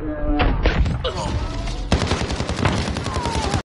Yeah.